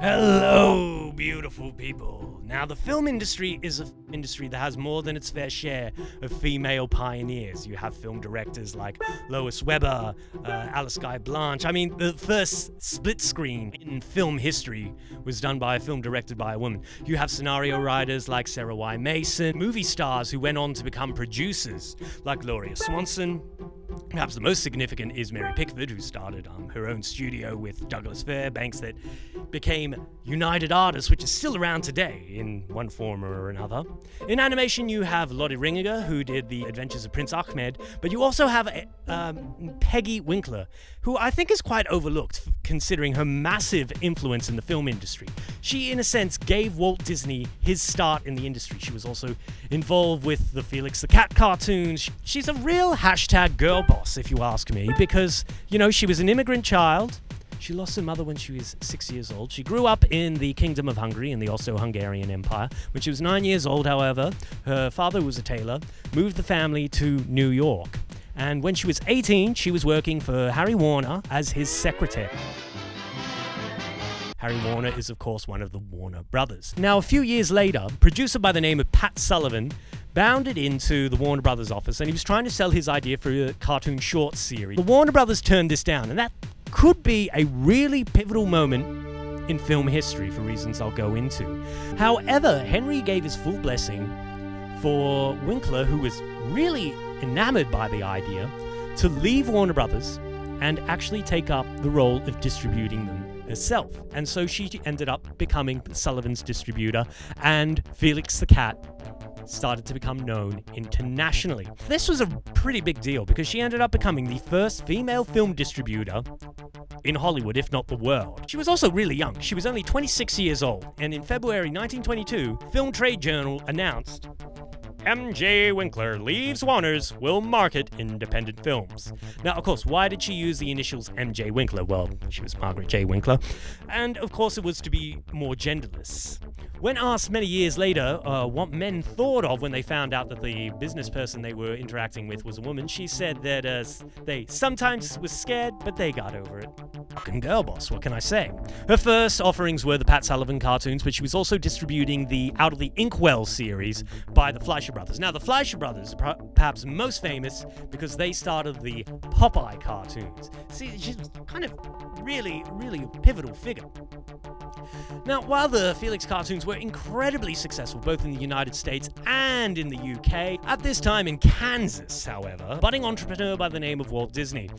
Hello, beautiful people. Now, the film industry is an industry that has more than its fair share of female pioneers. You have film directors like Lois Weber, uh, Alice Guy Blaché. I mean, the first split screen in film history was done by a film directed by a woman. You have scenario writers like Sarah Y. Mason, movie stars who went on to become producers like Gloria Swanson, Perhaps the most significant is Mary Pickford, who started um, her own studio with Douglas Fairbanks that became United Artists, which is still around today in one form or another. In animation, you have Lottie Reiniger, who did The Adventures of Prince Ahmed, but you also have um, Peggy Winkler, who I think is quite overlooked considering her massive influence in the film industry. She, in a sense, gave Walt Disney his start in the industry. She was also involved with the Felix the Cat cartoons. She's a real hashtag girl boss, if you ask me, because, you know, she was an immigrant child. She lost her mother when she was six years old. She grew up in the Kingdom of Hungary in the Austro Hungarian Empire. When she was nine years old, however, her father was a tailor, moved the family to New York. And when she was 18, she was working for Harry Warner as his secretary. Harry Warner is, of course, one of the Warner brothers. Now, a few years later, a producer by the name of Pat Sullivan bounded into the Warner Brothers office and he was trying to sell his idea for a cartoon short series. The Warner Brothers turned this down, and that could be a really pivotal moment in film history for reasons I'll go into. However, Henry gave his full blessing for Winkler, who was really enamored by the idea, to leave Warner Brothers and actually take up the role of distributing them herself. And so she ended up becoming Sullivan's distributor, and Felix the Cat started to become known internationally. This was a pretty big deal because she ended up becoming the first female film distributor in Hollywood, if not the world. She was also really young. She was only 26 years old, and in February 1922, Film Trade Journal announced MJ Winkler leaves Warner's will market independent films. Now, of course, why did she use the initials MJ Winkler? Well, she was Margaret J. Winkler. And of course, it was to be more genderless. When asked many years later uh, what men thought of when they found out that the business person they were interacting with was a woman, she said that uh, they sometimes was scared, but they got over it. Fucking girl boss, what can I say? Her first offerings were the Pat Sullivan cartoons, but she was also distributing the Out of the Inkwell series by the Fleischer Brothers. Now, the Fleischer Brothers are perhaps most famous because they started the Popeye cartoons. See, she's kind of really, really pivotal figure. Now, while the Felix cartoons were incredibly successful both in the United States and in the UK, at this time in Kansas, however, budding entrepreneur by the name of Walt Disney.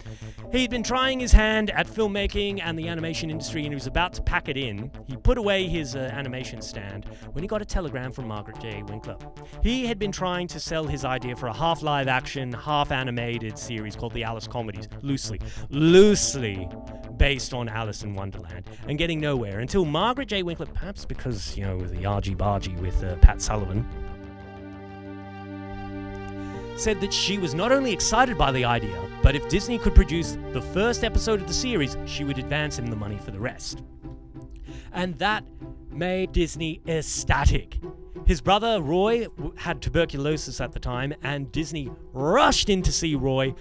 He'd been trying his hand at filmmaking and the animation industry and he was about to pack it in. He put away his uh, animation stand when he got a telegram from Margaret J. Winkler. He had been trying to sell his idea for a half live action, half animated series called the Alice Comedies, loosely, loosely based on Alice in Wonderland, and getting nowhere until Margaret J. Winkler, perhaps because, you know, the argy bargy with uh, Pat Sullivan, said that she was not only excited by the idea, but if Disney could produce the first episode of the series, she would advance him the money for the rest. And that made Disney ecstatic. His brother Roy had tuberculosis at the time, and Disney rushed in to see Roy,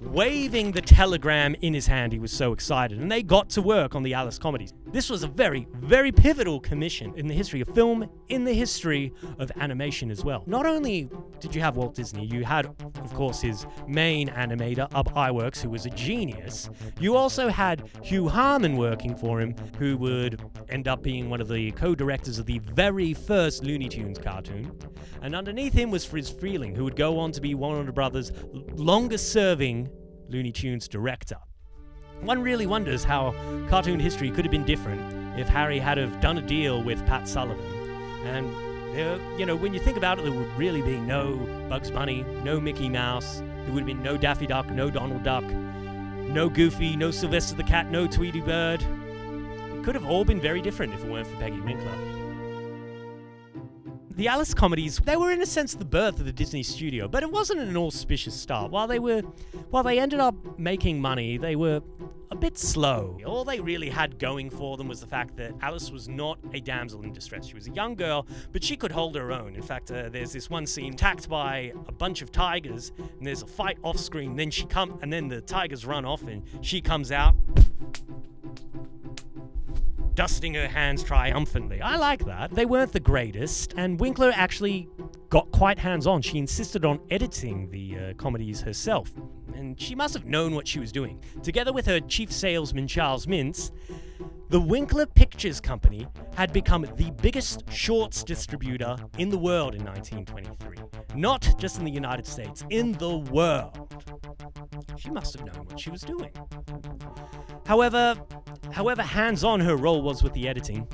waving the telegram in his hand. He was so excited, and they got to work on the Alice comedies. This was a very, very pivotal commission in the history of film, in the history of animation as well. Not only did you have Walt Disney, you had, of course, his main animator, Ub Iwerks, who was a genius. You also had Hugh Harman working for him, who would end up being one of the co directors of the very first Looney Tunes cartoon. And underneath him was Friz Freleng, who would go on to be Warner Brothers' longest serving Looney Tunes director. One really wonders how cartoon history could have been different if Harry had have done a deal with Pat Sullivan. And there, you know, when you think about it, there would really be no Bugs Bunny, no Mickey Mouse, there would have been no Daffy Duck, no Donald Duck, no Goofy, no Sylvester the Cat, no Tweety Bird. It could have all been very different if it weren't for Peggy Winkler. The Alice comedies, they were in a sense the birth of the Disney studio, but it wasn't an auspicious start. While they were while they ended up making money, they were a bit slow. All they really had going for them was the fact that Alice was not a damsel in distress. She was a young girl, but she could hold her own. In fact, uh, there's this one scene attacked by a bunch of tigers, and there's a fight off screen. Then she come, and then the tigers run off, and she comes out dusting her hands triumphantly. I like that. They weren't the greatest, and Winkler actually got quite hands on. She insisted on editing the uh, comedies herself, and she must have known what she was doing. Together with her chief salesman, Charles Mintz, the Winkler Pictures Company had become the biggest shorts distributor in the world in 1923. Not just in the United States, in the world. She must have known what she was doing. However, however hands-on her role was with the editing,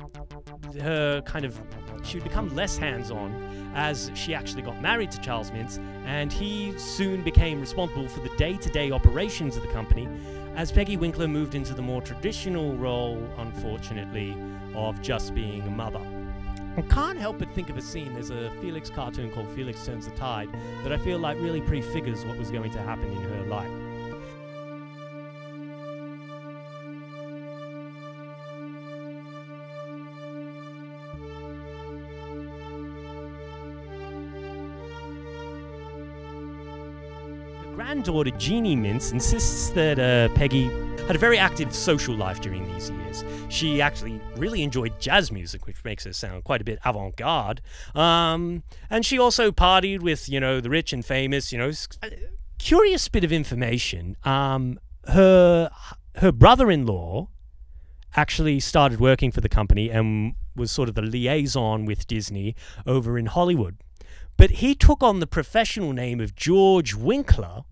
her kind of she would become less hands-on as she actually got married to Charles Mintz, and he soon became responsible for the day-to-day operations of the company as Peggy Winkler moved into the more traditional role, unfortunately, of just being a mother. I can't help but think of a scene. There's a Felix cartoon called Felix Turns the Tide that I feel like really prefigures what was going to happen in her life. Granddaughter Jeannie Mintz insists that uh, Peggy had a very active social life during these years. She actually really enjoyed jazz music, which makes her sound quite a bit avant garde. Um, and she also partied with, you know, the rich and famous, you know. Curious bit of information. Um, her her brother in law actually started working for the company and was sort of the liaison with Disney over in Hollywood. But he took on the professional name of George Winkler.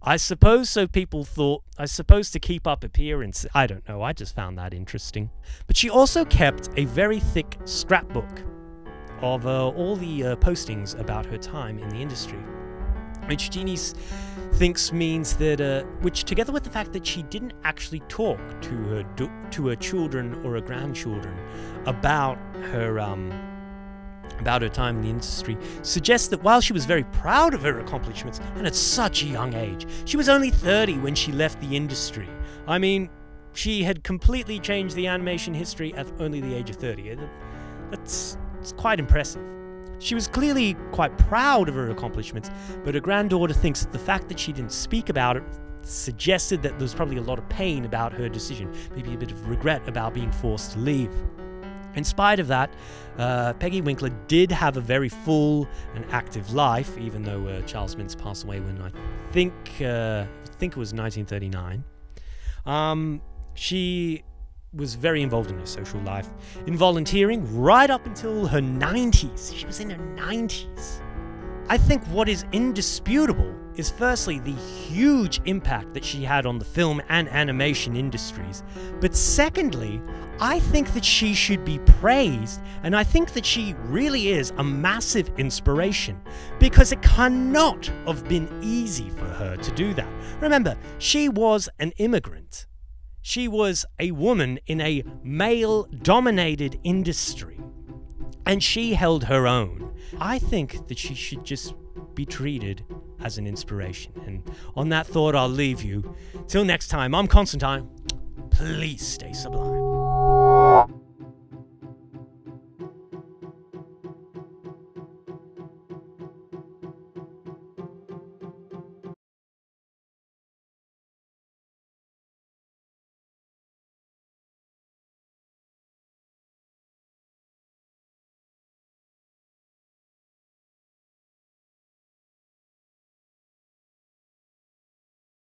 I suppose so people thought, I suppose to keep up appearance. I don't know, I just found that interesting. But she also kept a very thick scrapbook of uh, all the uh, postings about her time in the industry. Which Jeannie thinks means that, uh, which together with the fact that she didn't actually talk to her to her children or her grandchildren about her um, about her time in the industry suggests that while she was very proud of her accomplishments and at such a young age, she was only 30 when she left the industry. I mean, she had completely changed the animation history at only the age of 30. That's, quite impressive. She was clearly quite proud of her accomplishments, but her granddaughter thinks that the fact that she didn't speak about it suggested that there was probably a lot of pain about her decision, maybe a bit of regret about being forced to leave. In spite of that, uh, Peggy Winkler did have a very full and active life, even though uh, Charles Mintz passed away when I think uh, I think it was 1939. Um, she was very involved in her social life, in volunteering right up until her 90s. She was in her 90s. I think what is indisputable is firstly the huge impact that she had on the film and animation industries, but secondly, I think that she should be praised, and I think that she really is a massive inspiration because it cannot have been easy for her to do that. Remember, she was an immigrant. She was a woman in a male dominated industry, and she held her own. I think that she should just be treated as an inspiration. And on that thought, I'll leave you. Till next time, I'm Constantine. Please stay sublime.